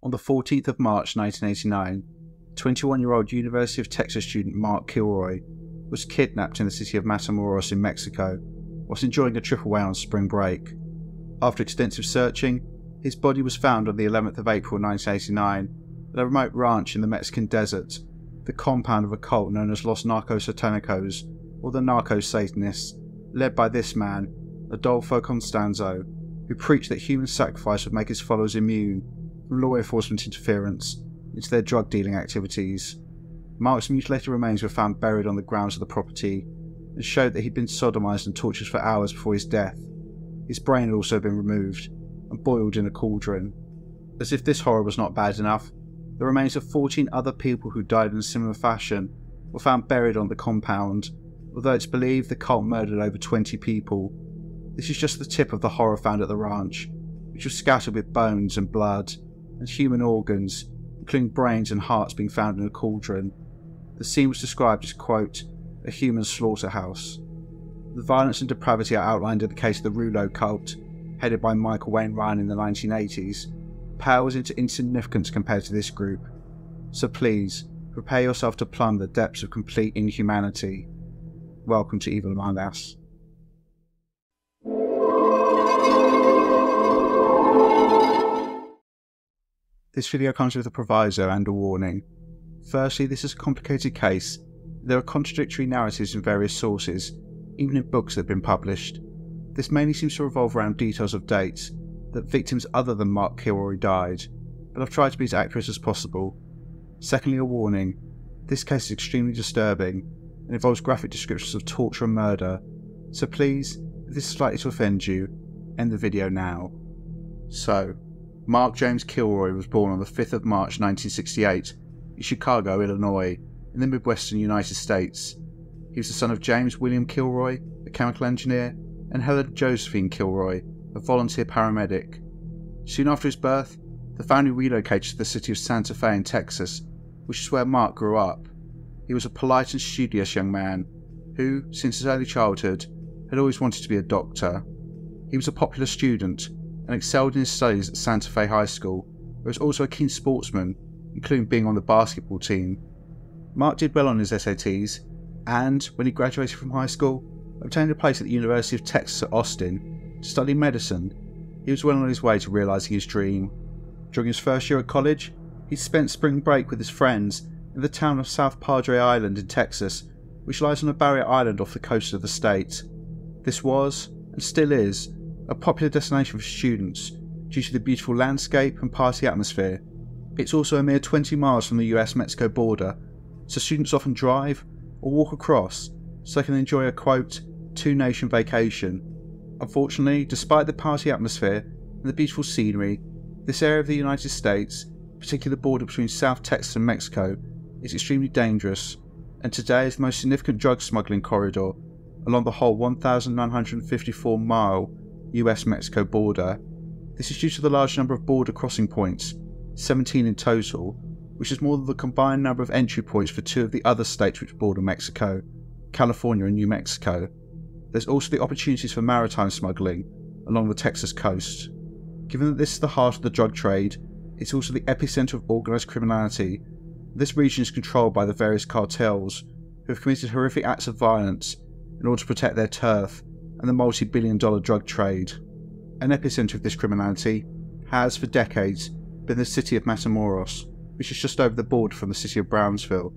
On the 14th of March 1989, 21 year old University of Texas student Mark Kilroy was kidnapped in the city of Matamoros in Mexico whilst enjoying a trip away on spring break. After extensive searching, his body was found on the 11th of April 1989 at a remote ranch in the Mexican desert, the compound of a cult known as Los Narcos Satanicos, or the Narcos Satanists, led by this man, Adolfo Constanzo, who preached that human sacrifice would make his followers immune law enforcement interference into their drug dealing activities. Mark's mutilated remains were found buried on the grounds of the property and showed that he'd been sodomized and tortured for hours before his death. His brain had also been removed and boiled in a cauldron. As if this horror was not bad enough, the remains of 14 other people who died in a similar fashion were found buried on the compound, although it's believed the cult murdered over 20 people. This is just the tip of the horror found at the ranch, which was scattered with bones and blood, and human organs, including brains and hearts being found in a cauldron. The scene was described as, quote, a human slaughterhouse. The violence and depravity are outlined in the case of the Rulo cult, headed by Michael Wayne Ryan in the 1980s, pales into insignificance compared to this group. So please, prepare yourself to plumb the depths of complete inhumanity. Welcome to Evil Among Us. This video comes with a proviso and a warning. Firstly, this is a complicated case. There are contradictory narratives in various sources, even in books that have been published. This mainly seems to revolve around details of dates, that victims other than Mark Kilroy died, but I've tried to be as accurate as possible. Secondly, a warning this case is extremely disturbing and involves graphic descriptions of torture and murder, so please, if this is likely to offend you, end the video now. So, Mark James Kilroy was born on the 5th of March 1968 in Chicago, Illinois, in the Midwestern United States. He was the son of James William Kilroy, a chemical engineer, and Helen Josephine Kilroy, a volunteer paramedic. Soon after his birth, the family relocated to the city of Santa Fe in Texas, which is where Mark grew up. He was a polite and studious young man who, since his early childhood, had always wanted to be a doctor. He was a popular student and excelled in his studies at Santa Fe High School, but was also a keen sportsman, including being on the basketball team. Mark did well on his SATs, and when he graduated from high school, obtained a place at the University of Texas at Austin to study medicine. He was well on his way to realising his dream. During his first year at college, he spent spring break with his friends in the town of South Padre Island in Texas, which lies on a barrier island off the coast of the state. This was, and still is, a popular destination for students due to the beautiful landscape and party atmosphere. It's also a mere 20 miles from the US Mexico border, so students often drive or walk across so they can enjoy a quote, two nation vacation. Unfortunately, despite the party atmosphere and the beautiful scenery, this area of the United States, particularly the border between South Texas and Mexico, is extremely dangerous and today is the most significant drug smuggling corridor along the whole 1,954 mile US Mexico border. This is due to the large number of border crossing points, 17 in total, which is more than the combined number of entry points for two of the other states which border Mexico, California and New Mexico. There's also the opportunities for maritime smuggling along the Texas coast. Given that this is the heart of the drug trade, it's also the epicenter of organised criminality. This region is controlled by the various cartels who have committed horrific acts of violence in order to protect their turf and the multi billion dollar drug trade. An epicenter of this criminality has, for decades, been the city of Matamoros, which is just over the border from the city of Brownsville,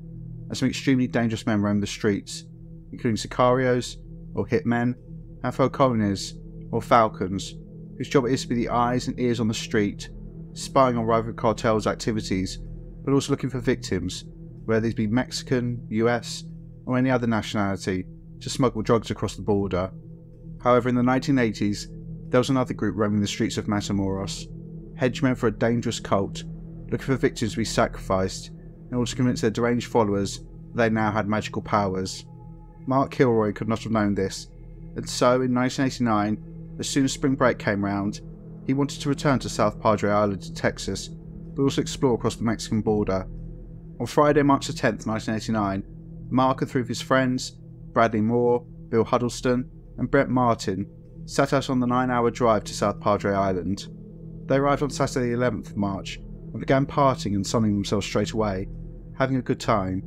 and some extremely dangerous men roam the streets, including sicarios, or hitmen, and falcones, or falcons, whose job it is to be the eyes and ears on the street, spying on rival cartels' activities, but also looking for victims, whether these be Mexican, US, or any other nationality, to smuggle drugs across the border. However, in the 1980s, there was another group roaming the streets of Matamoros, henchmen for a dangerous cult, looking for victims to be sacrificed in order to convince their deranged followers they now had magical powers. Mark Kilroy could not have known this, and so in 1989, as soon as spring break came round, he wanted to return to South Padre Island in Texas, but also explore across the Mexican border. On Friday, March 10, 1989, Mark and three of his friends, Bradley Moore, Bill Huddleston, and Brett Martin, set out on the nine hour drive to South Padre Island. They arrived on Saturday, the 11th of March, and began partying and sunning themselves straight away, having a good time.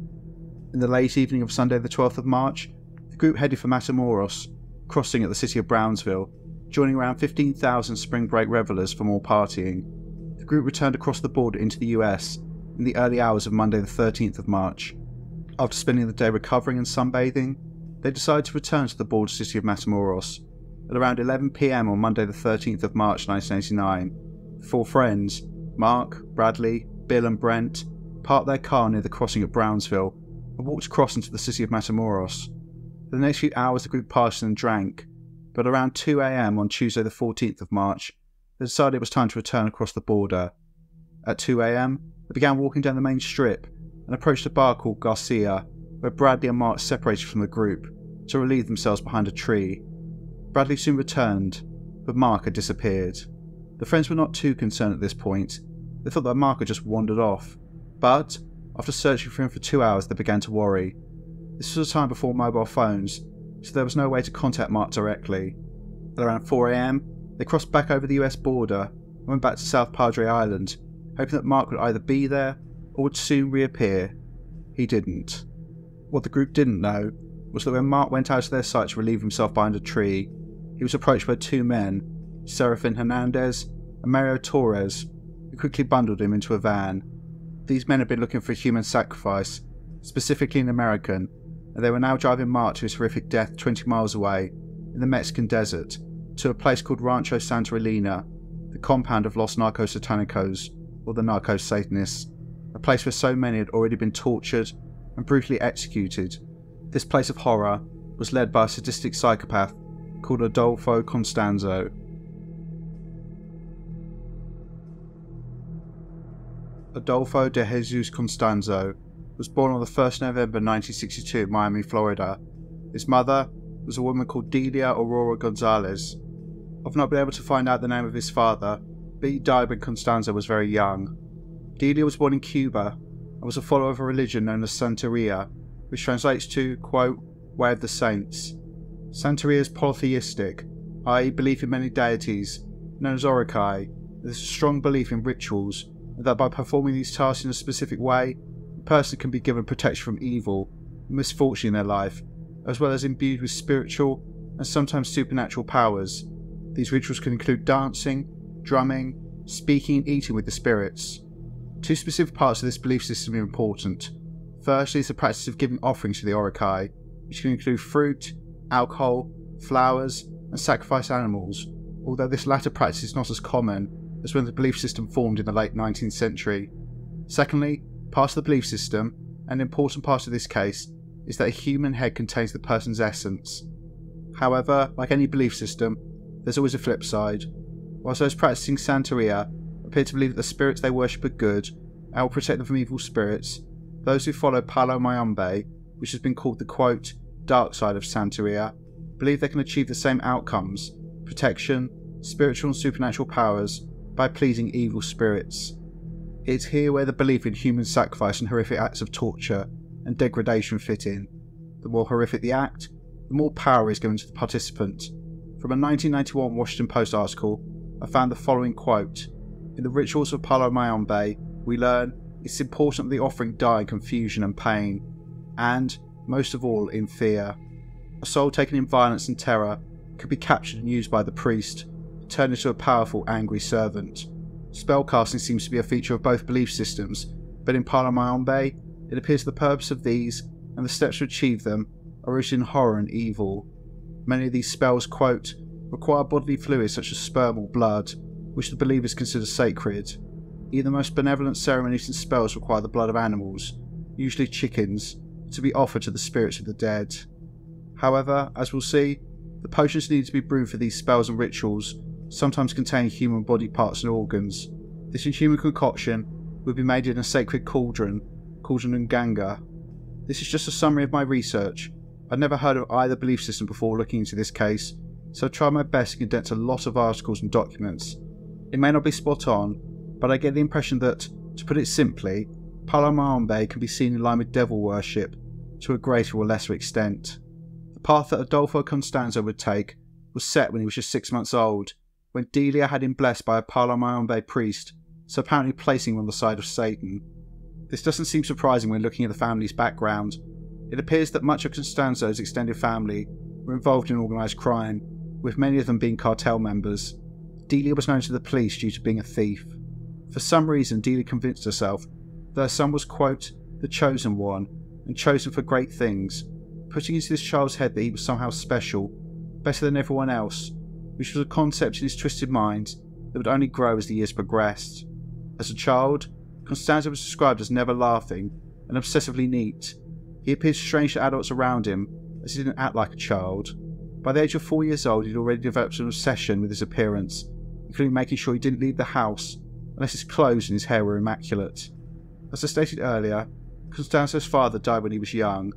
In the late evening of Sunday, the 12th of March, the group headed for Matamoros, crossing at the city of Brownsville, joining around 15,000 spring break revelers for more partying. The group returned across the border into the US in the early hours of Monday, the 13th of March. After spending the day recovering and sunbathing, they decided to return to the border city of Matamoros. At around 11 pm on Monday, the 13th of March 1989, four friends, Mark, Bradley, Bill, and Brent, parked their car near the crossing at Brownsville and walked across into the city of Matamoros. For the next few hours, the group partied and drank, but around 2 am on Tuesday, the 14th of March, they decided it was time to return across the border. At 2 am, they began walking down the main strip and approached a bar called Garcia, where Bradley and Mark separated from the group to relieve themselves behind a tree. Bradley soon returned, but Mark had disappeared. The friends were not too concerned at this point. They thought that Mark had just wandered off, but after searching for him for two hours, they began to worry. This was a time before mobile phones, so there was no way to contact Mark directly. At around 4am, they crossed back over the US border and went back to South Padre Island, hoping that Mark would either be there or would soon reappear. He didn't. What the group didn't know was that when Mark went out of their sight to relieve himself behind a tree, he was approached by two men, Serafin Hernandez and Mario Torres, who quickly bundled him into a van. These men had been looking for a human sacrifice, specifically an American, and they were now driving Mark to his horrific death 20 miles away, in the Mexican desert, to a place called Rancho Santa Elena, the compound of Los Narcos Satanicos, or the Narcos Satanists, a place where so many had already been tortured and brutally executed. This place of horror was led by a sadistic psychopath called Adolfo Constanzo. Adolfo de Jesus Constanzo was born on the 1st November 1962 in Miami, Florida. His mother was a woman called Delia Aurora Gonzalez. I've not been able to find out the name of his father, but he died when Constanzo was very young. Delia was born in Cuba and was a follower of a religion known as Santeria, which translates to, quote, Way of the Saints. Santeria is polytheistic, i.e., belief in many deities, known as Orokai. There's a strong belief in rituals, and that by performing these tasks in a specific way, a person can be given protection from evil and misfortune in their life, as well as imbued with spiritual and sometimes supernatural powers. These rituals can include dancing, drumming, speaking, and eating with the spirits. Two specific parts of this belief system are important. Firstly is the practice of giving offerings to the Orokai, which can include fruit, alcohol, flowers, and sacrifice animals, although this latter practice is not as common as when the belief system formed in the late 19th century. Secondly, part of the belief system, an important part of this case, is that a human head contains the person's essence. However, like any belief system, there's always a flip side. Whilst I was practicing Santeria appear to believe that the spirits they worship are good and will protect them from evil spirits, those who follow Palo Mayombe, which has been called the quote, dark side of Santeria, believe they can achieve the same outcomes protection, spiritual and supernatural powers by pleasing evil spirits. It's here where the belief in human sacrifice and horrific acts of torture and degradation fit in. The more horrific the act, the more power is given to the participant. From a 1991 Washington Post article, I found the following quote In the rituals of Palo Mayombe, we learn it's important that the offering die in confusion and pain, and, most of all, in fear. A soul taken in violence and terror could be captured and used by the priest, turned into a powerful, angry servant. Spellcasting seems to be a feature of both belief systems, but in Palo Mayombe, it appears the purpose of these and the steps to achieve them are rooted in horror and evil. Many of these spells, quote, require bodily fluids such as sperm or blood, which the believers consider sacred. Even the most benevolent ceremonies and spells require the blood of animals, usually chickens, to be offered to the spirits of the dead. However, as we'll see, the potions needed to be brewed for these spells and rituals sometimes contain human body parts and organs. This inhuman concoction would be made in a sacred cauldron called an Nganga. This is just a summary of my research. I'd never heard of either belief system before looking into this case, so I tried my best to condense a lot of articles and documents. It may not be spot on, but I get the impression that, to put it simply, Palo Mayombe can be seen in line with devil worship, to a greater or lesser extent. The path that Adolfo Constanzo would take was set when he was just six months old, when Delia had him blessed by a Palo Mayombe priest so apparently placing him on the side of Satan. This doesn't seem surprising when looking at the family's background. It appears that much of Constanzo's extended family were involved in organised crime, with many of them being cartel members. Delia was known to the police due to being a thief. For some reason, Delia convinced herself that her son was, quote, the chosen one, and chosen for great things, putting into this child's head that he was somehow special, better than everyone else, which was a concept in his twisted mind that would only grow as the years progressed. As a child, Constanzo was described as never laughing and obsessively neat. He appeared strange to adults around him, as he didn't act like a child. By the age of four years old, he'd already developed an obsession with his appearance, including making sure he didn't leave the house unless his clothes and his hair were immaculate. As I stated earlier, Constanzo's father died when he was young,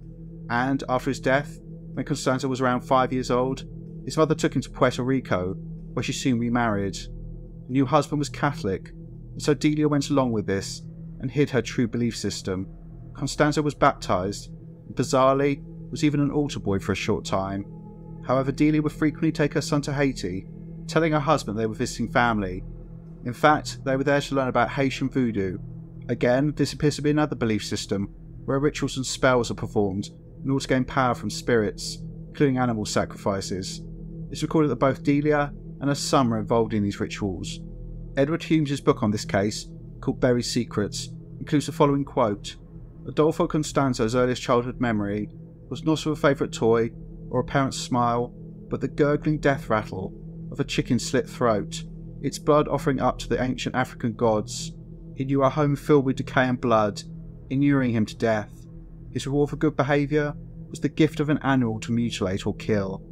and after his death, when Constanzo was around five years old, his mother took him to Puerto Rico, where she soon remarried. The new husband was Catholic, and so Delia went along with this and hid her true belief system. Constanzo was baptized, and bizarrely, was even an altar boy for a short time. However, Delia would frequently take her son to Haiti, telling her husband they were visiting family. In fact, they were there to learn about Haitian voodoo. Again, this appears to be another belief system where rituals and spells are performed in order to gain power from spirits, including animal sacrifices. It's recorded that both Delia and her son were involved in these rituals. Edward Humes' book on this case, called Buried Secrets, includes the following quote Adolfo Constanzo's earliest childhood memory was not of a favourite toy or a parent's smile, but the gurgling death rattle of a chicken slit throat, its blood offering up to the ancient African gods. He knew a home filled with decay and blood, inuring him to death. His reward for good behaviour was the gift of an animal to mutilate or kill.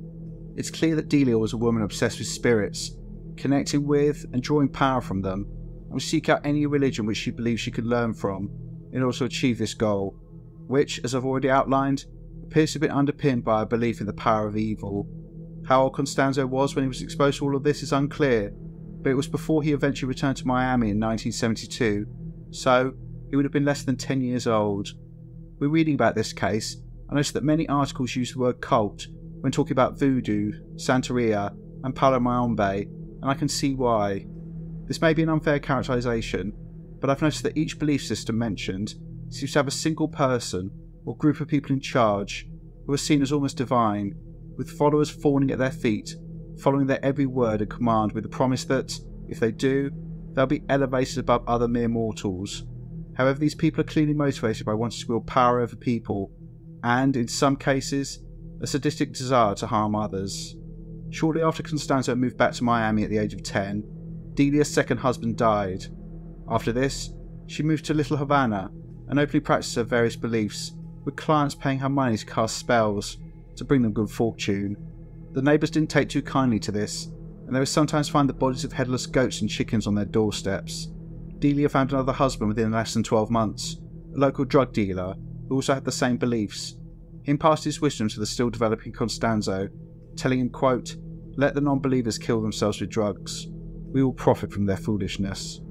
It's clear that Delia was a woman obsessed with spirits, connecting with and drawing power from them, and would seek out any religion which she believed she could learn from in order to achieve this goal, which, as I've already outlined, appears to have been underpinned by a belief in the power of evil. How old Constanzo was when he was exposed to all of this is unclear, but it was before he eventually returned to Miami in 1972, so he would have been less than 10 years old. We're reading about this case, I noticed that many articles use the word cult when talking about voodoo, Santeria, and Palo Mayombe, and I can see why. This may be an unfair characterization, but I've noticed that each belief system mentioned seems to have a single person or group of people in charge who are seen as almost divine, with followers fawning at their feet, following their every word and command with the promise that, if they do, they'll be elevated above other mere mortals. However, these people are clearly motivated by wanting to wield power over people, and, in some cases, a sadistic desire to harm others. Shortly after Constanzo moved back to Miami at the age of 10, Delia's second husband died. After this, she moved to Little Havana and openly practiced her various beliefs with clients paying her money to cast spells to bring them good fortune. The neighbours didn't take too kindly to this, and they would sometimes find the bodies of headless goats and chickens on their doorsteps. Delia found another husband within less than 12 months, a local drug dealer who also had the same beliefs. He imparted his wisdom to the still developing Constanzo, telling him, quote, Let the non believers kill themselves with drugs. We will profit from their foolishness.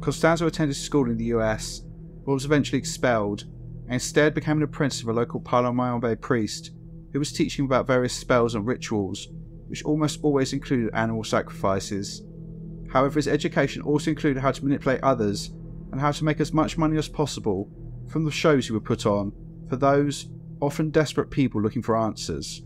Constanzo attended school in the US, but was eventually expelled and instead became an apprentice of a local Palo Mayombe priest who was teaching about various spells and rituals, which almost always included animal sacrifices. However, his education also included how to manipulate others and how to make as much money as possible from the shows he would put on for those, often desperate people looking for answers.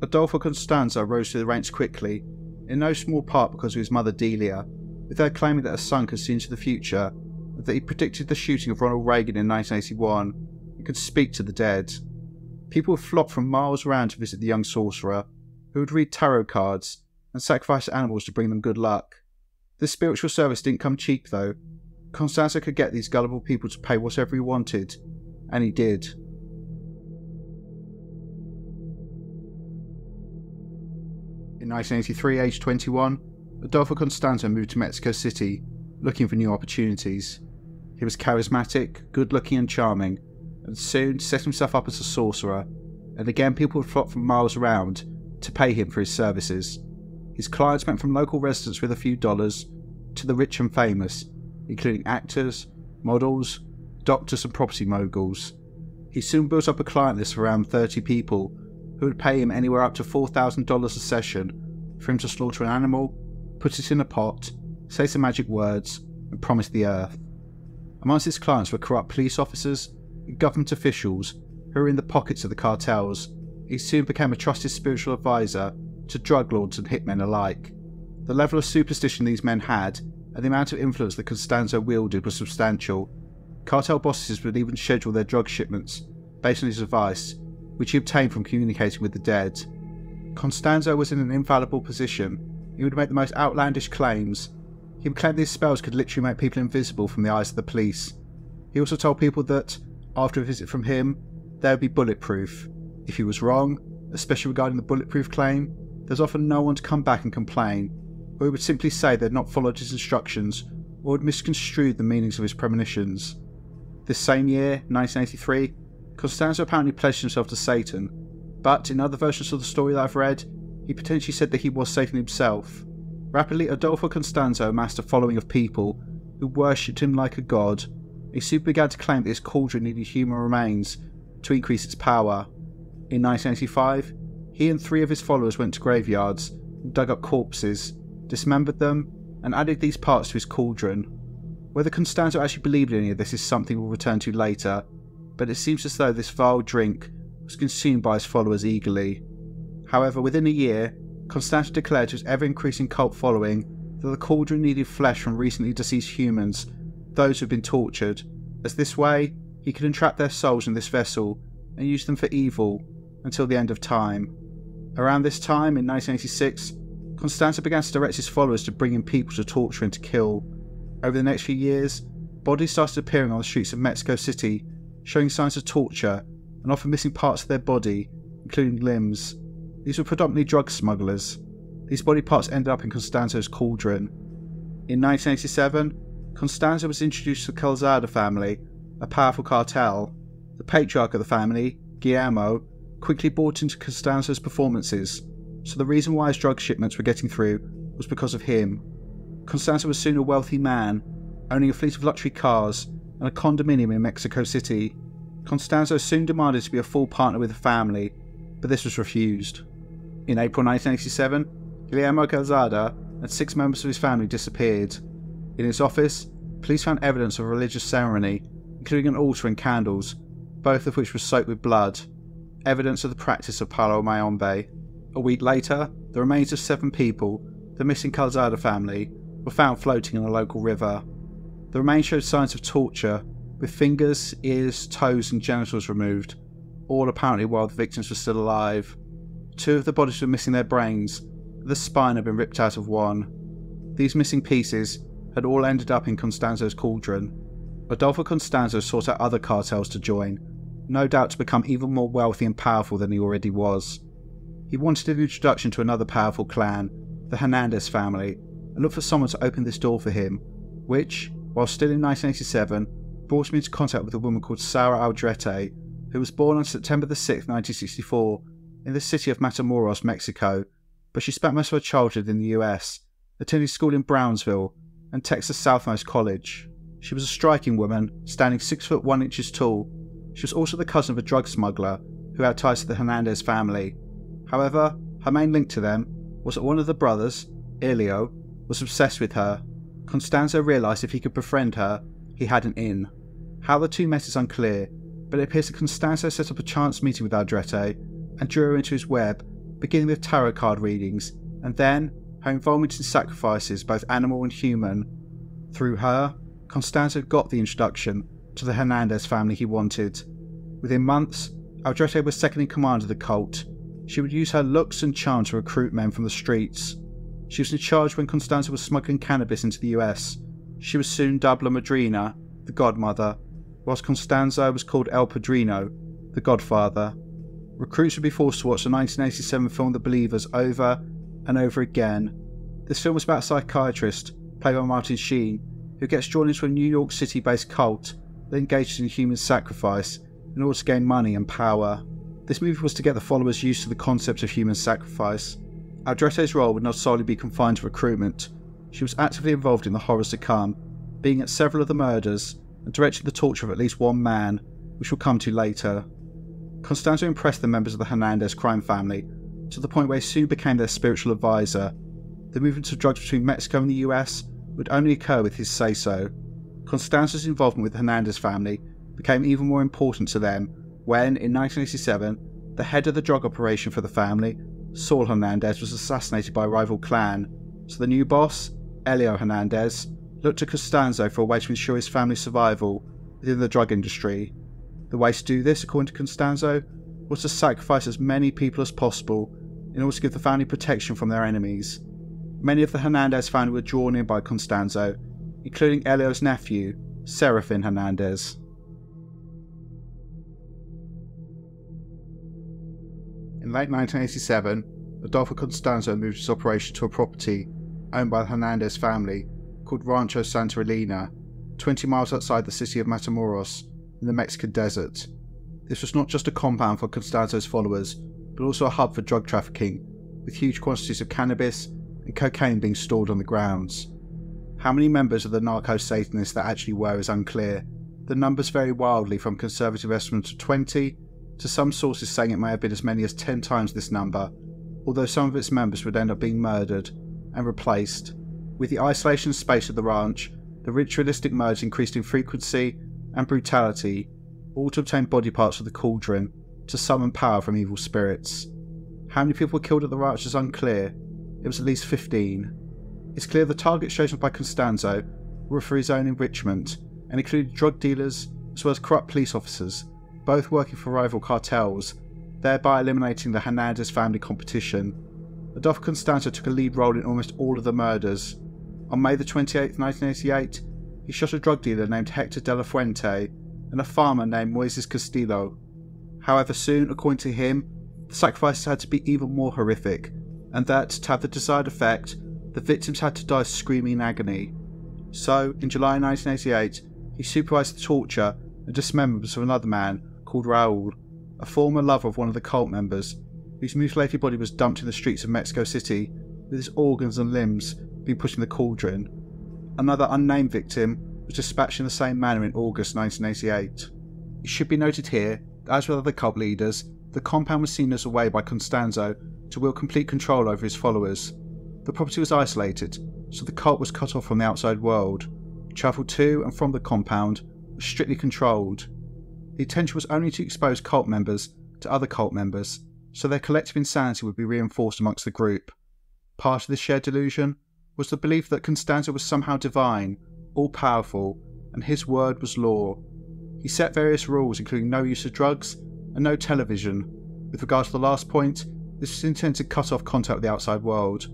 Adolfo Constanza rose to the ranks quickly, in no small part because of his mother Delia, with her claiming that her son could see into the future that he predicted the shooting of Ronald Reagan in 1981 and could speak to the dead. People would flock from miles around to visit the young sorcerer, who would read tarot cards and sacrifice animals to bring them good luck. This spiritual service didn't come cheap, though. Constanza could get these gullible people to pay whatever he wanted, and he did. In 1983, aged 21, Adolfo Constanza moved to Mexico City, looking for new opportunities. He was charismatic, good looking, and charming, and soon set himself up as a sorcerer, and again people would flock from miles around to pay him for his services. His clients went from local residents with a few dollars to the rich and famous, including actors, models, doctors, and property moguls. He soon built up a client list of around 30 people who would pay him anywhere up to $4,000 a session for him to slaughter an animal, put it in a pot, say some magic words, and promise the earth. Amongst his clients were corrupt police officers government officials who were in the pockets of the cartels. He soon became a trusted spiritual advisor to drug lords and hitmen alike. The level of superstition these men had and the amount of influence that Constanzo wielded was substantial. Cartel bosses would even schedule their drug shipments based on his advice, which he obtained from communicating with the dead. Constanzo was in an infallible position. He would make the most outlandish claims. He would claim these spells could literally make people invisible from the eyes of the police. He also told people that, after a visit from him, they would be bulletproof. If he was wrong, especially regarding the bulletproof claim, there's often no one to come back and complain, or he would simply say they had not followed his instructions or had misconstrued the meanings of his premonitions. This same year, 1983, Constanzo apparently pledged himself to Satan, but in other versions of the story that I've read, he potentially said that he was Satan himself. Rapidly, Adolfo Constanzo amassed a following of people who worshipped him like a god. He soon began to claim that his cauldron needed human remains to increase its power. In 1985, he and three of his followers went to graveyards dug up corpses dismembered them, and added these parts to his cauldron. Whether Constanzo actually believed in any of this is something we'll return to later, but it seems as though this vile drink was consumed by his followers eagerly. However, within a year, Constanzo declared to his ever increasing cult following that the cauldron needed flesh from recently deceased humans, those who've been tortured, as this way he could entrap their souls in this vessel and use them for evil until the end of time. Around this time, in 1986, Constanzo began to direct his followers to bring in people to torture and to kill. Over the next few years, bodies started appearing on the streets of Mexico City, showing signs of torture and often missing parts of their body, including limbs. These were predominantly drug smugglers. These body parts ended up in Constanzo's cauldron. In 1987, Constanzo was introduced to the Calzada family, a powerful cartel. The patriarch of the family, Guillermo, quickly bought into Constanzo's performances so the reason why his drug shipments were getting through was because of him. Constanzo was soon a wealthy man, owning a fleet of luxury cars and a condominium in Mexico City. Constanzo soon demanded to be a full partner with the family, but this was refused. In April 1987, Guillermo Calzada and six members of his family disappeared. In his office, police found evidence of a religious ceremony, including an altar and candles, both of which were soaked with blood, evidence of the practice of Palo Mayombe. A week later, the remains of seven people, the missing Calzada family, were found floating in a local river. The remains showed signs of torture, with fingers, ears, toes, and genitals removed, all apparently while the victims were still alive. Two of the bodies were missing their brains, the spine had been ripped out of one. These missing pieces had all ended up in Constanzo's cauldron. Adolfo Constanzo sought out other cartels to join, no doubt to become even more wealthy and powerful than he already was. He wanted an introduction to another powerful clan, the Hernandez family, and looked for someone to open this door for him, which, while still in 1987, brought him into contact with a woman called Sara Aldrete, who was born on September 6, 1964, in the city of Matamoros, Mexico, but she spent most of her childhood in the US, attending school in Brownsville and Texas Southmost College. She was a striking woman, standing 6 foot 1 inches tall. She was also the cousin of a drug smuggler who had ties to the Hernandez family However, her main link to them was that one of the brothers, Elio, was obsessed with her. Constanzo realised if he could befriend her, he had an in. How the two met is unclear, but it appears that Constanzo set up a chance meeting with Aldrete and drew her into his web, beginning with tarot card readings, and then her involvement in sacrifices, both animal and human. Through her, Constanzo got the introduction to the Hernandez family he wanted. Within months, Aldrete was second in command of the cult, she would use her looks and charm to recruit men from the streets. She was in charge when Constanza was smuggling cannabis into the US. She was soon dubbed La Madrina, the godmother, whilst Constanza was called El Padrino, the godfather. Recruits would be forced to watch the 1987 film The Believers over and over again. This film was about a psychiatrist, played by Martin Sheen, who gets drawn into a New York City based cult that engages in human sacrifice in order to gain money and power. This movie was to get the followers used to the concept of human sacrifice. Aldrete's role would not solely be confined to recruitment. She was actively involved in the horrors to come, being at several of the murders and directing the torture of at least one man, which we'll come to later. Constanzo impressed the members of the Hernandez crime family to the point where he soon became their spiritual advisor. The movement of drugs between Mexico and the US would only occur with his say so. Constanzo's involvement with the Hernandez family became even more important to them when, in 1987, the head of the drug operation for the family, Saul Hernandez, was assassinated by a rival clan. So the new boss, Elio Hernandez, looked to Constanzo for a way to ensure his family's survival within the drug industry. The way to do this, according to Constanzo, was to sacrifice as many people as possible in order to give the family protection from their enemies. Many of the Hernandez family were drawn in by Constanzo, including Elio's nephew, Serafin Hernandez. In late 1987, Adolfo Constanzo moved his operation to a property owned by the Hernandez family called Rancho Santa Elena, 20 miles outside the city of Matamoros in the Mexican desert. This was not just a compound for Constanzo's followers, but also a hub for drug trafficking, with huge quantities of cannabis and cocaine being stored on the grounds. How many members of the narco Satanists there actually were is unclear. The numbers vary wildly from conservative estimates of 20 to some sources saying it may have been as many as 10 times this number, although some of its members would end up being murdered and replaced. With the isolation space of the ranch, the ritualistic murders increased in frequency and brutality, all to obtain body parts for the cauldron to summon power from evil spirits. How many people were killed at the ranch is unclear. It was at least 15. It's clear the targets chosen by Constanzo were for his own enrichment and included drug dealers as well as corrupt police officers, both working for rival cartels, thereby eliminating the Hernandez family competition. Adolfo Constanzo took a lead role in almost all of the murders, on May 28, 1988, he shot a drug dealer named Hector de la Fuente and a farmer named Moises Castillo. However, soon, according to him, the sacrifices had to be even more horrific, and that, to have the desired effect, the victims had to die screaming in agony. So, in July 1988, he supervised the torture and dismemberment of another man called Raul, a former lover of one of the cult members, whose mutilated body was dumped in the streets of Mexico City, with his organs and limbs being put in the cauldron. Another unnamed victim was dispatched in the same manner in August 1988. It should be noted here that, as with other cult leaders, the compound was seen as a way by Constanzo to wield complete control over his followers. The property was isolated, so the cult was cut off from the outside world. Travel to and from the compound was strictly controlled. The intention was only to expose cult members to other cult members, so their collective insanity would be reinforced amongst the group. Part of this shared delusion was the belief that Constanzo was somehow divine, all powerful, and his word was law. He set various rules, including no use of drugs and no television. With regard to the last point, this was intended to cut off contact with the outside world.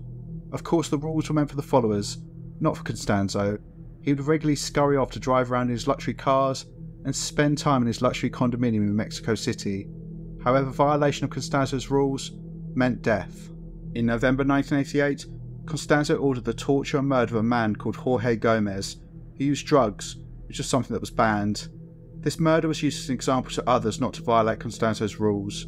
Of course, the rules were meant for the followers, not for Constanzo. He would regularly scurry off to drive around in his luxury cars and spend time in his luxury condominium in Mexico City. However, violation of Constanzo's rules meant death. In November 1988, Constanzo ordered the torture and murder of a man called Jorge Gomez, who used drugs, which was something that was banned. This murder was used as an example to others not to violate Constanzo's rules.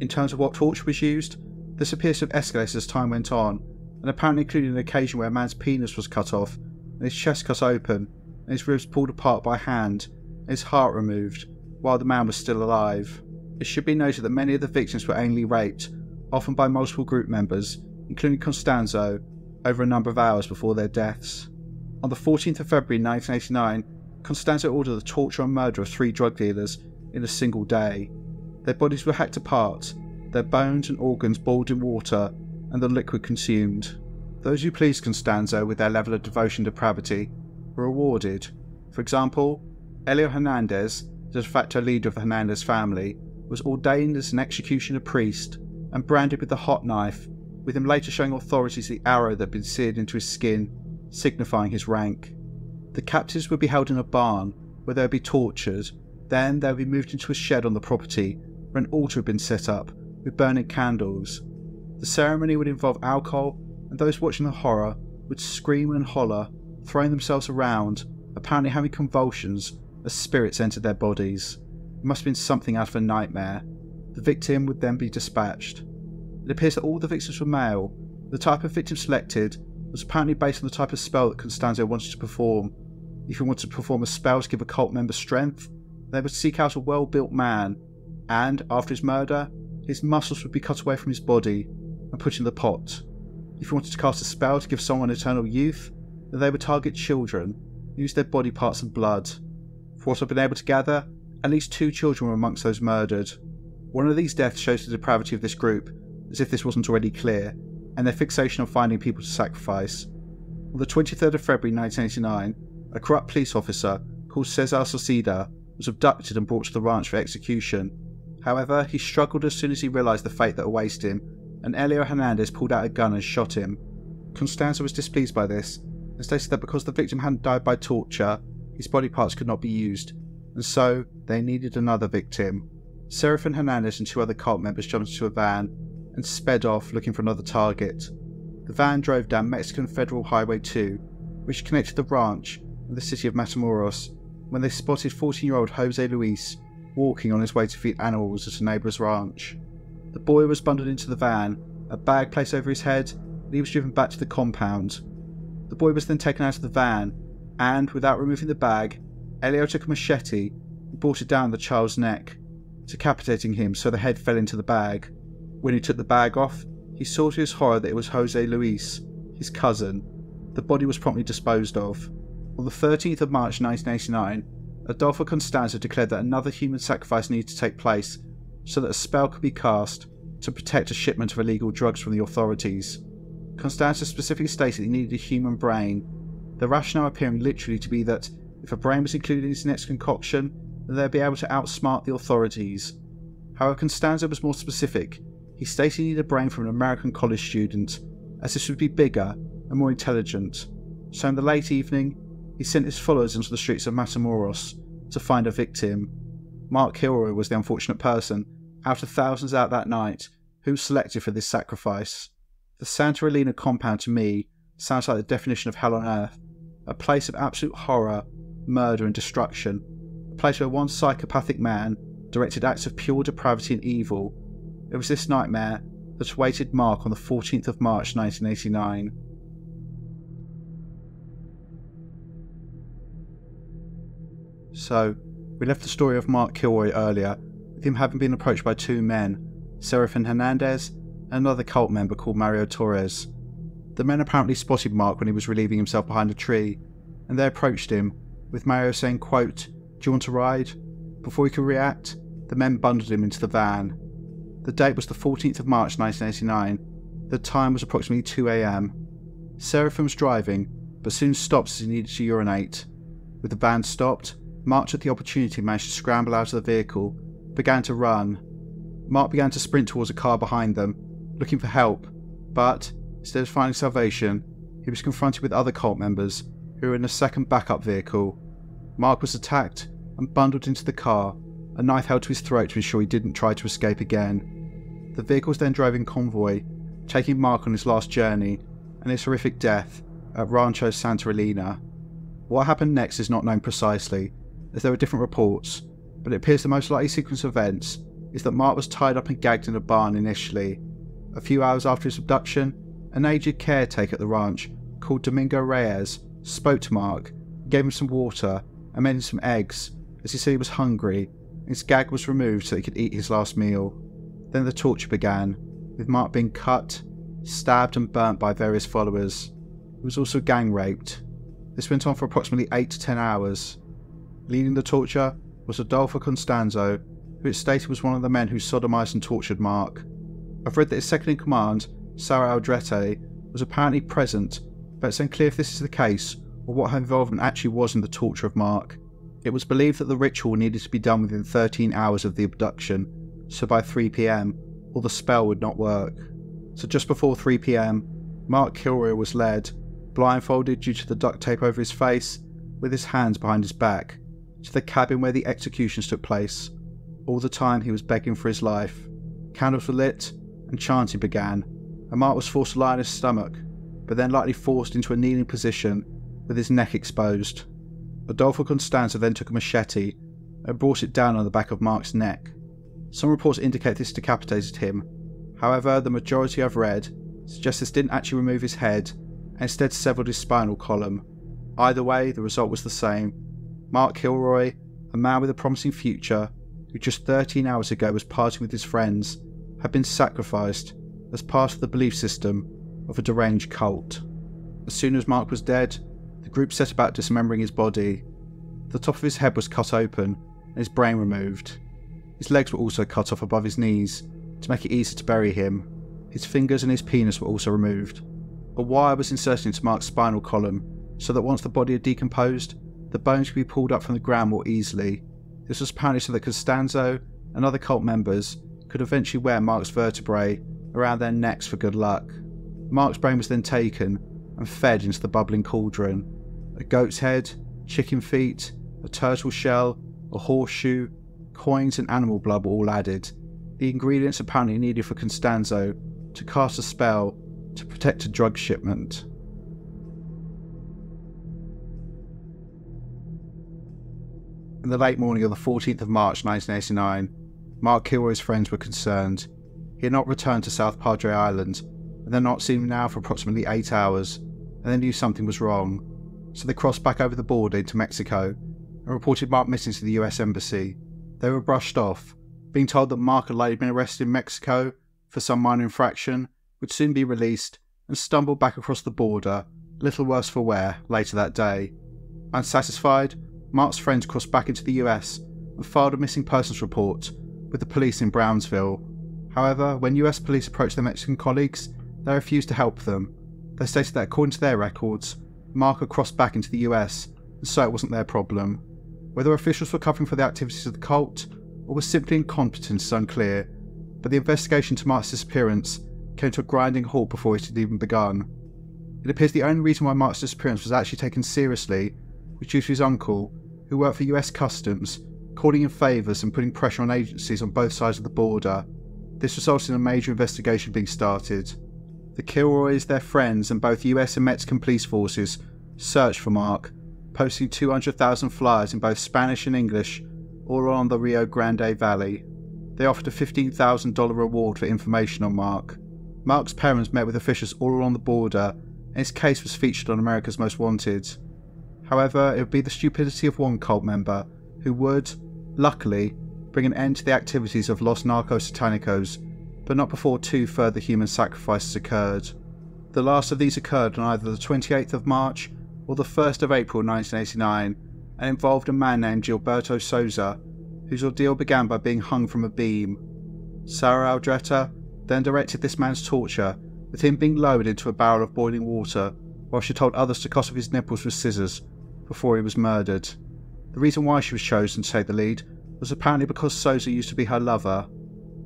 In terms of what torture was used, this appears to have escalated as time went on, and apparently included an occasion where a man's penis was cut off, and his chest cut open, and his ribs pulled apart by hand, and his heart removed, while the man was still alive. It should be noted that many of the victims were anally raped, often by multiple group members, including Constanzo, over a number of hours before their deaths. On the 14th of February 1989, Constanzo ordered the torture and murder of three drug dealers in a single day. Their bodies were hacked apart, their bones and organs boiled in water, and the liquid consumed. Those who pleased Constanzo with their level of devotion to depravity were rewarded. For example, Elio Hernandez, the de facto leader of the Hernandez family, was ordained as an executioner priest and branded with the hot knife with him later showing authorities the arrow that had been seared into his skin, signifying his rank. The captives would be held in a barn where they would be tortured, then they would be moved into a shed on the property where an altar had been set up with burning candles. The ceremony would involve alcohol, and those watching the horror would scream and holler, throwing themselves around, apparently having convulsions as spirits entered their bodies. It must have been something out of a nightmare. The victim would then be dispatched. It appears that all the victims were male. The type of victim selected was apparently based on the type of spell that Constanzo wanted to perform. If he wanted to perform a spell to give a cult member strength, they would seek out a well built man, and after his murder, his muscles would be cut away from his body and put in the pot. If he wanted to cast a spell to give someone eternal youth, that they would target children, use their body parts and blood. For what I've been able to gather, at least two children were amongst those murdered. One of these deaths shows the depravity of this group, as if this wasn't already clear, and their fixation on finding people to sacrifice. On the 23rd of February 1989, a corrupt police officer called Cesar Salceda was abducted and brought to the ranch for execution. However, he struggled as soon as he realised the fate that awaited him, and Elio Hernandez pulled out a gun and shot him. Constanza was displeased by this and stated that because the victim hadn't died by torture, his body parts could not be used, and so they needed another victim. Serafin Hernandez and two other cult members jumped into a van and sped off looking for another target. The van drove down Mexican Federal Highway 2, which connected the ranch and the city of Matamoros, when they spotted 14 year old Jose Luis walking on his way to feed animals at a neighbour's ranch. The boy was bundled into the van, a bag placed over his head, and he was driven back to the compound. The boy was then taken out of the van, and without removing the bag, Elio took a machete and brought it down the child's neck, decapitating him so the head fell into the bag. When he took the bag off, he saw to his horror that it was Jose Luis, his cousin. The body was promptly disposed of. On the 13th of March 1989, Adolfo Constanza declared that another human sacrifice needed to take place so that a spell could be cast to protect a shipment of illegal drugs from the authorities. Constanza specifically stated that he needed a human brain, the rationale appearing literally to be that if a brain was included in his next concoction, then they'd be able to outsmart the authorities. However, Constanza was more specific. He stated he needed a brain from an American college student, as this would be bigger and more intelligent. So in the late evening, he sent his followers into the streets of Matamoros to find a victim. Mark Kilroy was the unfortunate person, out of thousands out that night, who was selected for this sacrifice. The Santa Elena compound to me sounds like the definition of hell on earth, a place of absolute horror, murder, and destruction, a place where one psychopathic man directed acts of pure depravity and evil. It was this nightmare that awaited Mark on the 14th of March 1989. So, we left the story of Mark Kilroy earlier, with him having been approached by two men, Serafin Hernandez and another cult member called Mario Torres. The men apparently spotted Mark when he was relieving himself behind a tree, and they approached him, with Mario saying, quote, Do you want to ride? Before he could react, the men bundled him into the van. The date was the 14th of March 1989. The time was approximately 2am. Serafin was driving, but soon stopped as he needed to urinate. With the van stopped, Mark took the opportunity managed to scramble out of the vehicle, began to run. Mark began to sprint towards a car behind them, looking for help, but instead of finding salvation, he was confronted with other cult members who were in a second backup vehicle. Mark was attacked and bundled into the car, a knife held to his throat to ensure he didn't try to escape again. The vehicles then drove in convoy, taking Mark on his last journey and his horrific death at Rancho Santa Elena. What happened next is not known precisely, as there are different reports, but it appears the most likely sequence of events is that Mark was tied up and gagged in a barn initially. A few hours after his abduction, an aged caretaker at the ranch called Domingo Reyes spoke to Mark, gave him some water, and made him some eggs, as he said he was hungry, his gag was removed so he could eat his last meal. Then the torture began, with Mark being cut, stabbed, and burnt by various followers. He was also gang raped. This went on for approximately 8 to 10 hours. Leading the torture was Adolfo Constanzo, who it stated was one of the men who sodomized and tortured Mark. I've read that his second in command, Sara Aldrete, was apparently present, but it's unclear if this is the case or what her involvement actually was in the torture of Mark. It was believed that the ritual needed to be done within 13 hours of the abduction, so by 3pm, all the spell would not work. So just before 3pm, Mark Kilroy was led, blindfolded due to the duct tape over his face, with his hands behind his back, to the cabin where the executions took place. All the time he was begging for his life. Candles were lit, and chanting began, and Mark was forced to lie on his stomach, but then lightly forced into a kneeling position with his neck exposed. Adolfo Constanza then took a machete and brought it down on the back of Mark's neck. Some reports indicate this decapitated him. However, the majority I've read suggest this didn't actually remove his head and instead severed his spinal column. Either way, the result was the same Mark Kilroy, a man with a promising future, who just 13 hours ago was partying with his friends, had been sacrificed as part of the belief system of a deranged cult. As soon as Mark was dead, the group set about dismembering his body. The top of his head was cut open and his brain removed. His legs were also cut off above his knees to make it easier to bury him. His fingers and his penis were also removed. A wire was inserted into Mark's spinal column so that once the body had decomposed, the bones could be pulled up from the ground more easily. This was apparently so that Constanzo and other cult members could eventually wear Mark's vertebrae around their necks for good luck. Mark's brain was then taken and fed into the bubbling cauldron. A goat's head, chicken feet, a turtle shell, a horseshoe, coins, and animal blood were all added. The ingredients apparently needed for Constanzo to cast a spell to protect a drug shipment. In the late morning of the 14th of March 1989, Mark Kilroy's friends were concerned. He had not returned to South Padre Island, and they had not seen him now for approximately eight hours, and they knew something was wrong. So they crossed back over the border into Mexico and reported Mark missing to the US Embassy. They were brushed off, being told that Mark had been arrested in Mexico for some minor infraction, would soon be released, and stumbled back across the border, little worse for wear, later that day. Unsatisfied, Mark's friends crossed back into the US and filed a missing persons report with the police in Brownsville. However, when US police approached their Mexican colleagues, they refused to help them. They stated that according to their records, Mark had crossed back into the US, and so it wasn't their problem. Whether officials were covering for the activities of the cult or were simply incompetent is unclear, but the investigation into Mark's disappearance came to a grinding halt before it had even begun. It appears the only reason why Mark's disappearance was actually taken seriously was due to his uncle, who worked for US Customs, calling in favours and putting pressure on agencies on both sides of the border. This resulted in a major investigation being started. The Kilroys, their friends, and both US and Mexican police forces searched for Mark, posting 200,000 flyers in both Spanish and English all along the Rio Grande Valley. They offered a $15,000 reward for information on Mark. Mark's parents met with officials all along the border, and his case was featured on America's Most Wanted. However, it would be the stupidity of one cult member who would, luckily, bring an end to the activities of Los Narcos Satanicos, but not before two further human sacrifices occurred. The last of these occurred on either the 28th of March or the 1st of April 1989 and involved a man named Gilberto Souza, whose ordeal began by being hung from a beam. Sara Aldrete then directed this man's torture, with him being lowered into a barrel of boiling water, while she told others to cut off his nipples with scissors before he was murdered. The reason why she was chosen to take the lead was apparently because Souza used to be her lover.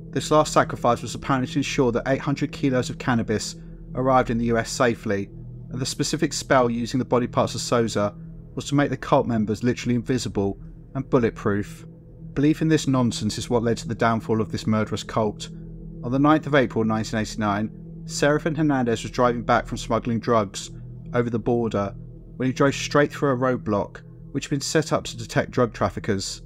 This last sacrifice was apparently to ensure that 800 kilos of cannabis arrived in the US safely, and the specific spell using the body parts of Souza was to make the cult members literally invisible and bulletproof. Belief in this nonsense is what led to the downfall of this murderous cult. On the 9th of April 1989, Serafin Hernandez was driving back from smuggling drugs over the border when he drove straight through a roadblock which had been set up to detect drug traffickers.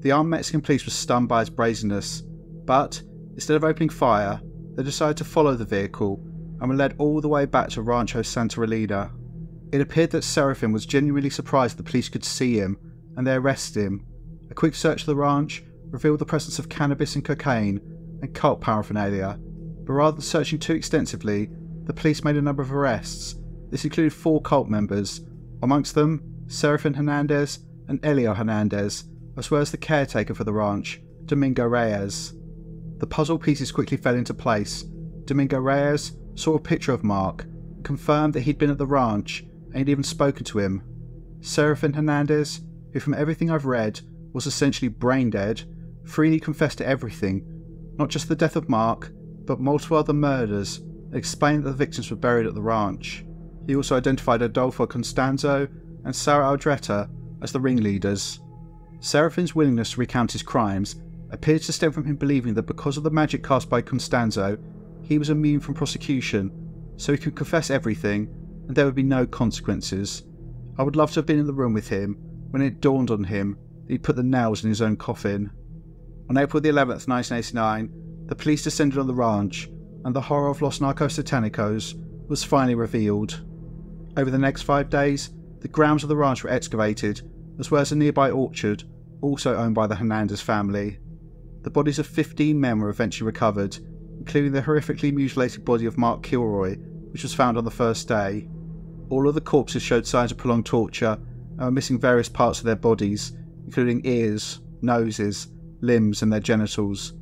The armed Mexican police were stunned by his brazenness, but instead of opening fire, they decided to follow the vehicle and were led all the way back to Rancho Santa Elena. It appeared that Serafin was genuinely surprised the police could see him and they arrested him. A quick search of the ranch revealed the presence of cannabis and cocaine and cult paraphernalia, but rather than searching too extensively, the police made a number of arrests. This included four cult members, amongst them Serafin Hernandez and Elio Hernandez, as well as the caretaker for the ranch, Domingo Reyes. The puzzle pieces quickly fell into place. Domingo Reyes saw a picture of Mark, confirmed that he'd been at the ranch, and even spoken to him. Serafin Hernandez, who from everything I've read was essentially brain dead, freely confessed to everything, not just the death of Mark, but multiple other murders, and explained that the victims were buried at the ranch. He also identified Adolfo Constanzo and Sara Aldrete as the ringleaders. Serafin's willingness to recount his crimes appeared to stem from him believing that because of the magic cast by Constanzo, he was immune from prosecution, so he could confess everything and there would be no consequences. I would love to have been in the room with him when it dawned on him that he'd put the nails in his own coffin. On April the 11th, 1989, the police descended on the ranch and the horror of Los Narcos Satanicos was finally revealed. Over the next five days, the grounds of the ranch were excavated, as well as a nearby orchard, also owned by the Hernandez family. The bodies of 15 men were eventually recovered, including the horrifically mutilated body of Mark Kilroy, which was found on the first day. All of the corpses showed signs of prolonged torture and were missing various parts of their bodies, including ears, noses, limbs, and their genitals.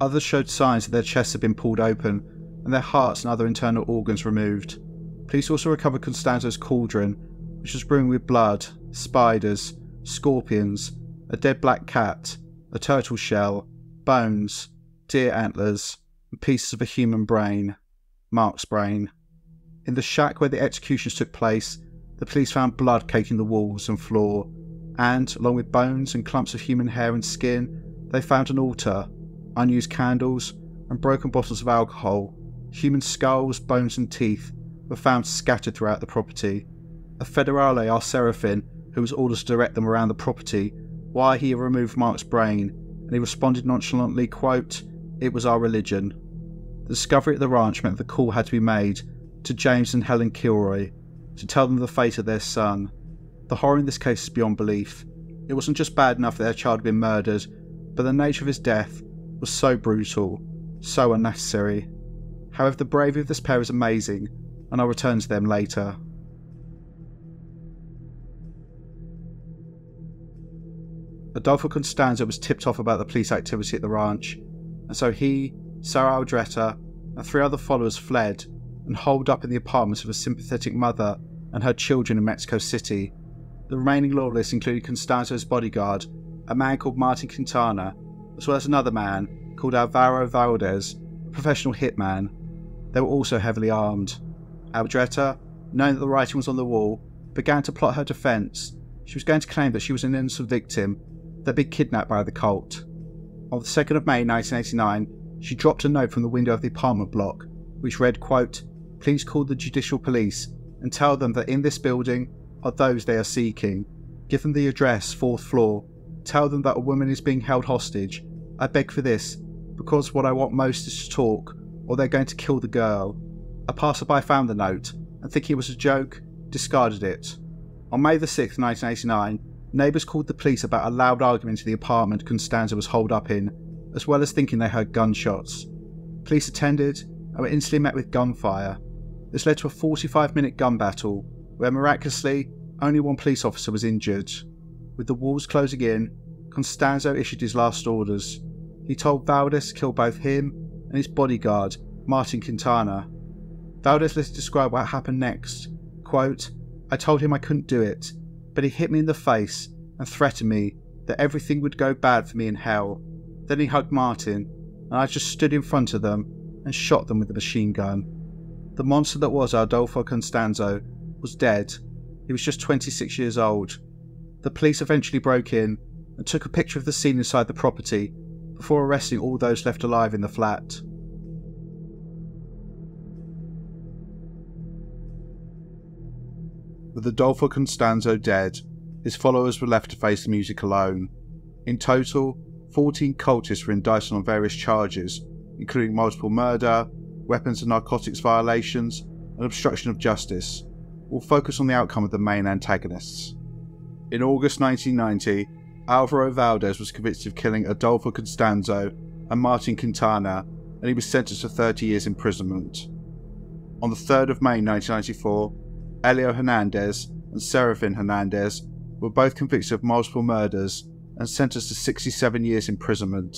Others showed signs that their chests had been pulled open and their hearts and other internal organs removed. Police also recovered Constanzo's cauldron, which was brimming with blood, spiders, scorpions, a dead black cat, a turtle shell, bones, deer antlers, pieces of a human brain, Mark's brain. In the shack where the executions took place, the police found blood caking the walls and floor, and, along with bones and clumps of human hair and skin, they found an altar, unused candles, and broken bottles of alcohol. Human skulls, bones, and teeth were found scattered throughout the property. A federale asked Serafin, who was ordered to direct them around the property, why he had removed Mark's brain, and he responded nonchalantly, quote, It was our religion. The discovery at the ranch meant the call had to be made to James and Helen Kilroy to tell them the fate of their son. The horror in this case is beyond belief. It wasn't just bad enough that their child had been murdered, but the nature of his death was so brutal, so unnecessary. However, the bravery of this pair is amazing, and I'll return to them later. Adolfo Constanzo was tipped off about the police activity at the ranch, and so he, Sara Aldrete, and three other followers fled and holed up in the apartments of a sympathetic mother and her children in Mexico City. The remaining loyalists included Constanzo's bodyguard, a man called Martin Quintana, as well as another man called Alvaro Valdez, a professional hitman. They were also heavily armed. Aldrete, knowing that the writing was on the wall, began to plot her defence. She was going to claim that she was an innocent victim that had been kidnapped by the cult. On the 2nd of May 1989, she dropped a note from the window of the apartment block, which read, quote, Please call the judicial police and tell them that in this building are those they are seeking. Give them the address, fourth floor. Tell them that a woman is being held hostage. I beg for this, because what I want most is to talk, or they're going to kill the girl. A passerby found the note and, thinking it was a joke, discarded it. On May the 6th, 1989, neighbours called the police about a loud argument in the apartment Constanzo was holed up in, as well as thinking they heard gunshots. Police attended and were instantly met with gunfire. This led to a 45 minute gun battle, where miraculously only one police officer was injured. With the walls closing in, Constanzo issued his last orders. He told Valdez to kill both him and his bodyguard, Martin Quintana. Valdez later described what happened next. Quote, I told him I couldn't do it, but he hit me in the face and threatened me that everything would go bad for me in hell. Then he hugged Martin, and I just stood in front of them and shot them with the machine gun. The monster that was Adolfo Constanzo was dead. He was just 26 years old. The police eventually broke in and took a picture of the scene inside the property before arresting all those left alive in the flat. With Adolfo Constanzo dead, his followers were left to face the music alone. In total, 14 cultists were indicted on various charges, including multiple murder, weapons and narcotics violations, and obstruction of justice. We'll focus on the outcome of the main antagonists. In August 1990, Alvaro Valdez was convicted of killing Adolfo Constanzo and Martin Quintana, and he was sentenced to 30 years imprisonment. On the 3rd of May 1994, Elio Hernandez and Serafin Hernandez were both convicted of multiple murders and sentenced to 67 years imprisonment.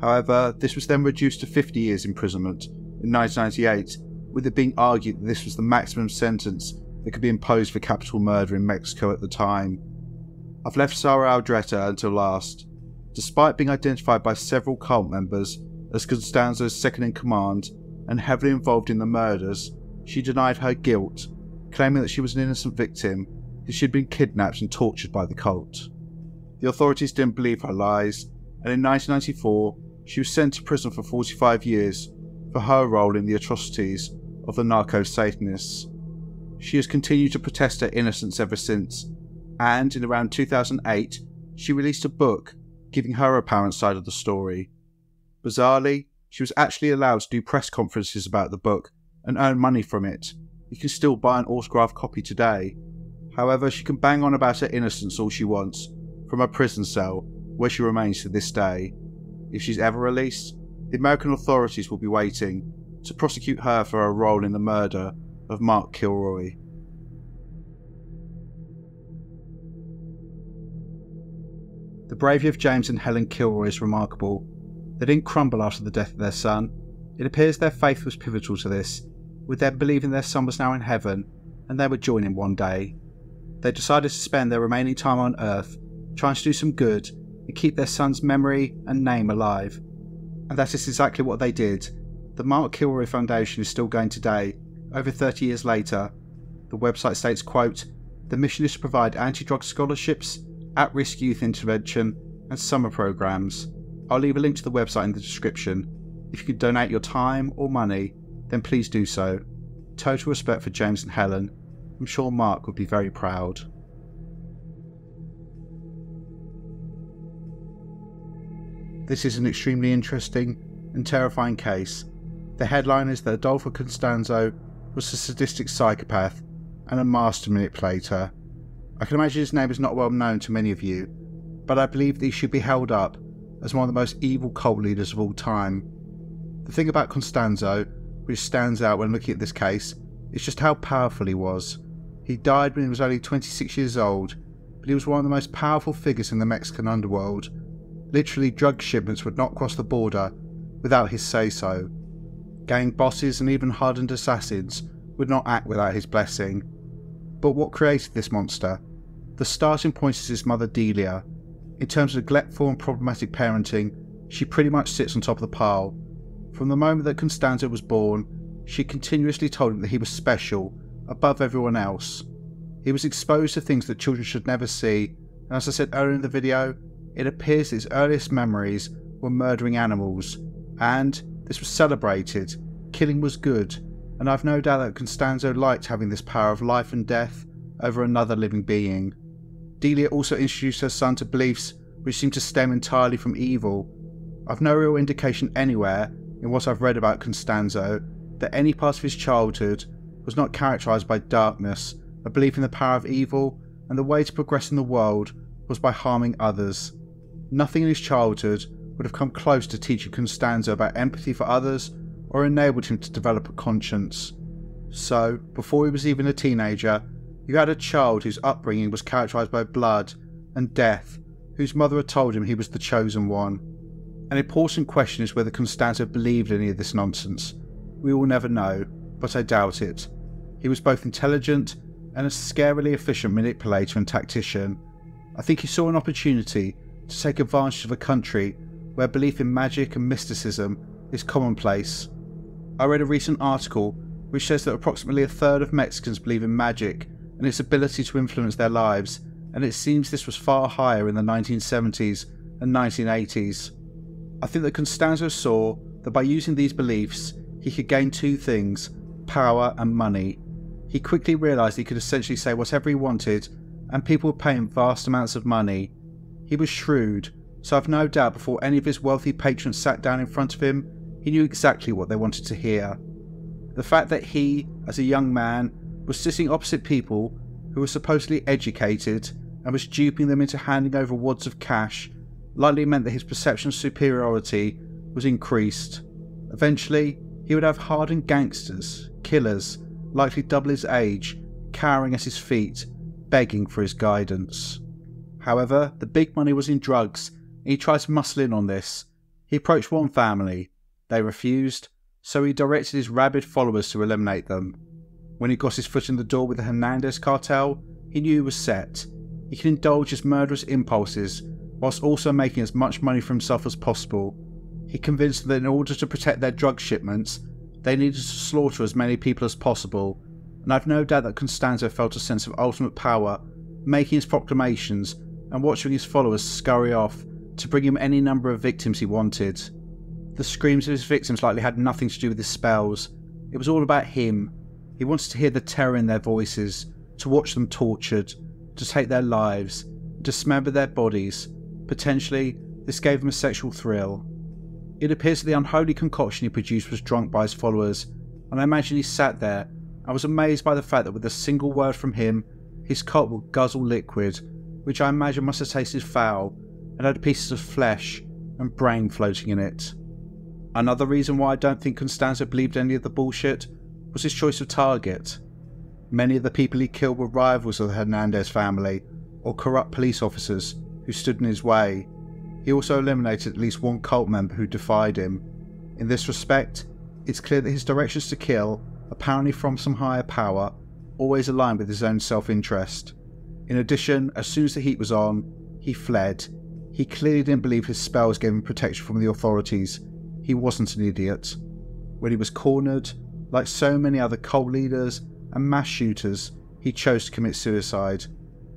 However, this was then reduced to 50 years imprisonment in 1998, with it being argued that this was the maximum sentence that could be imposed for capital murder in Mexico at the time. I've left Sara Aldrete until last. Despite being identified by several cult members as Constanzo's second in command and heavily involved in the murders, she denied her guilt claiming that she was an innocent victim because she had been kidnapped and tortured by the cult. The authorities didn't believe her lies, and in 1994 she was sent to prison for 45 years for her role in the atrocities of the narco Satanists. She has continued to protest her innocence ever since, and in around 2008 she released a book giving her apparent side of the story. Bizarrely, she was actually allowed to do press conferences about the book and earn money from it, you can still buy an autographed copy today. However, she can bang on about her innocence all she wants, from her prison cell, where she remains to this day. If she's ever released, the American authorities will be waiting to prosecute her for her role in the murder of Mark Kilroy. The bravery of James and Helen Kilroy is remarkable. They didn't crumble after the death of their son. It appears their faith was pivotal to this, with them believing their son was now in heaven and they would join him one day. They decided to spend their remaining time on Earth trying to do some good and keep their son's memory and name alive. And that is exactly what they did. The Mark Kilroy Foundation is still going today, over 30 years later. The website states, quote, the mission is to provide anti-drug scholarships, at-risk youth intervention, and summer programs. I'll leave a link to the website in the description. If you could donate your time or money, then please do so. Total respect for James and Helen. I'm sure Mark would be very proud. This is an extremely interesting and terrifying case. The headline is that Adolfo Constanzo was a sadistic psychopath and a master manipulator. I can imagine his name is not well known to many of you, but I believe that he should be held up as one of the most evil cult leaders of all time. The thing about Constanzo, which stands out when looking at this case, is just how powerful he was. He died when he was only 26 years old, but he was one of the most powerful figures in the Mexican underworld. Literally, drug shipments would not cross the border without his say so. Gang bosses and even hardened assassins would not act without his blessing. But what created this monster? The starting point is his mother Delia. In terms of neglectful and problematic parenting, she pretty much sits on top of the pile. From the moment that Constanzo was born, she continuously told him that he was special, above everyone else. He was exposed to things that children should never see, and as I said earlier in the video, it appears his earliest memories were murdering animals, and this was celebrated. Killing was good, and I've no doubt that Constanzo liked having this power of life and death over another living being. Delia also introduced her son to beliefs which seem to stem entirely from evil. I've no real indication anywhere in what I've read about Constanzo that any part of his childhood was not characterized by darkness, a belief in the power of evil, and the way to progress in the world was by harming others. Nothing in his childhood would have come close to teaching Constanzo about empathy for others or enabled him to develop a conscience. So, before he was even a teenager, you had a child whose upbringing was characterized by blood and death, whose mother had told him he was the chosen one. An important question is whether Constanzo believed any of this nonsense. We will never know, but I doubt it. He was both intelligent and a scarily efficient manipulator and tactician. I think he saw an opportunity to take advantage of a country where belief in magic and mysticism is commonplace. I read a recent article which says that approximately a third of Mexicans believe in magic and its ability to influence their lives, and it seems this was far higher in the 1970s and 1980s. I think that Constanzo saw that by using these beliefs, he could gain two things power and money. He quickly realised he could essentially say whatever he wanted, and people would pay him vast amounts of money. He was shrewd, so I've no doubt before any of his wealthy patrons sat down in front of him, he knew exactly what they wanted to hear. The fact that he, as a young man, was sitting opposite people who were supposedly educated and was duping them into handing over wads of cash likely meant that his perception of superiority was increased. Eventually, he would have hardened gangsters, killers, likely double his age, cowering at his feet, begging for his guidance. However, the big money was in drugs, and he tried to muscle in on this. He approached one family. They refused, so he directed his rabid followers to eliminate them. When he got his foot in the door with the Hernandez cartel, he knew he was set. He could indulge his murderous impulses whilst also making as much money for himself as possible. He convinced them that in order to protect their drug shipments, they needed to slaughter as many people as possible, and I've no doubt that Constanzo felt a sense of ultimate power, making his proclamations and watching his followers scurry off to bring him any number of victims he wanted. The screams of his victims likely had nothing to do with his spells. It was all about him. He wanted to hear the terror in their voices, to watch them tortured, to take their lives, to dismember their bodies. Potentially, this gave him a sexual thrill. It appears that the unholy concoction he produced was drunk by his followers, and I imagine he sat there and was amazed by the fact that with a single word from him, his cult would guzzle liquid, which I imagine must have tasted foul and had pieces of flesh and brain floating in it. Another reason why I don't think Constanzo believed any of the bullshit was his choice of target. Many of the people he killed were rivals of the Hernandez family or corrupt police officers who who stood in his way. He also eliminated at least one cult member who defied him. In this respect, it's clear that his directions to kill, apparently from some higher power, always aligned with his own self interest. In addition, as soon as the heat was on, he fled. He clearly didn't believe his spells gave him protection from the authorities. He wasn't an idiot. When he was cornered, like so many other cult leaders and mass shooters, he chose to commit suicide.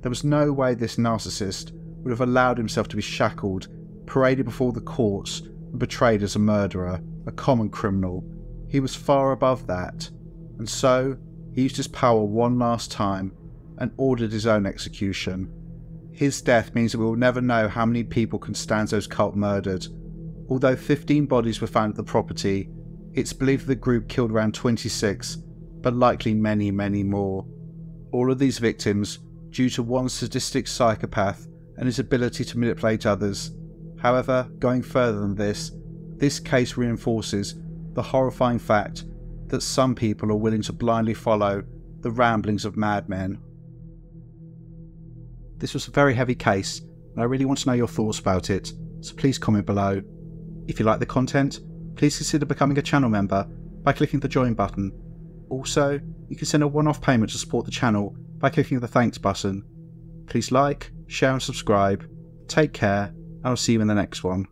There was no way this narcissist would have allowed himself to be shackled, paraded before the courts, and portrayed as a murderer, a common criminal. He was far above that, and so he used his power one last time and ordered his own execution. His death means that we will never know how many people Constanzo's cult murdered. Although 15 bodies were found at the property, it's believed the group killed around 26, but likely many, many more. All of these victims due to one sadistic psychopath and his ability to manipulate others. However, going further than this, this case reinforces the horrifying fact that some people are willing to blindly follow the ramblings of madmen. This was a very heavy case, and I really want to know your thoughts about it, so please comment below. If you like the content, please consider becoming a channel member by clicking the join button. Also, you can send a one off payment to support the channel by clicking the thanks button. Please like, share, and subscribe. Take care, and I'll see you in the next one.